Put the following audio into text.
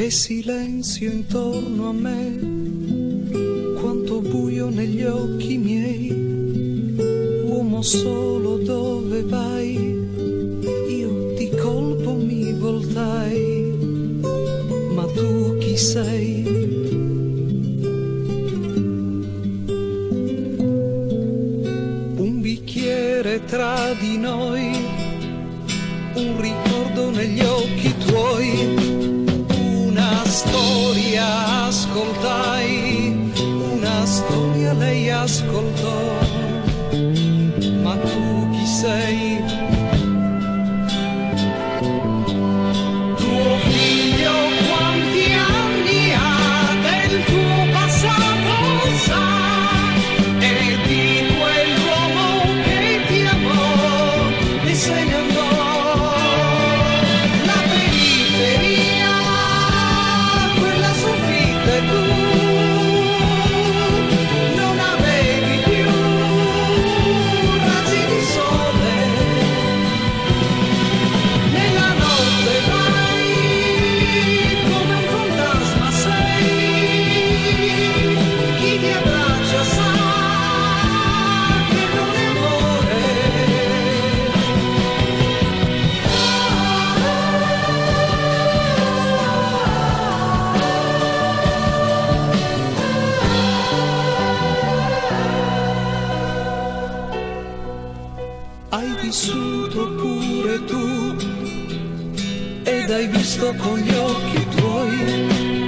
Che silenzio intorno a me, quanto buio negli occhi miei, uomo solo dove vai, io di colpo mi voltai, ma tu chi sei? Un bicchiere tra di noi, un ricordo negli occhi tuoi storia ascoltai, una storia lei ascoltò, ma tu chi sei? vissuto pure tu ed hai visto con gli occhi tuoi